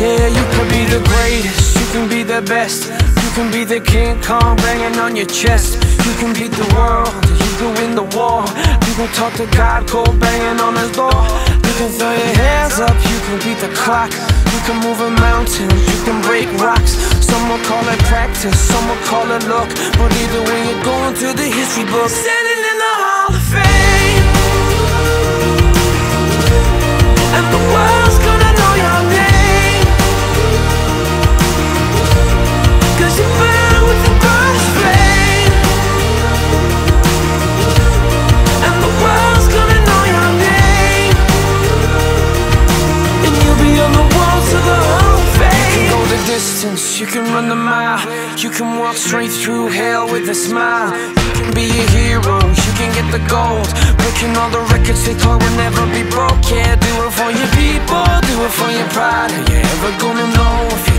the greatest, you can be the best. You can be the King Kong banging on your chest. You can beat the world, you can win the war. You can talk to God cold banging on his door. You can throw your hands up, you can beat the clock. You can move a mountain, you can break rocks. Some will call it practice, some will call it luck. But either way you're going to the history books you can run the mile. You can walk straight through hell with a smile. You can be a hero, you can get the gold. Breaking all the records they thought would never be broke. Yeah, do it for your people, do it for your pride. Are you ever gonna know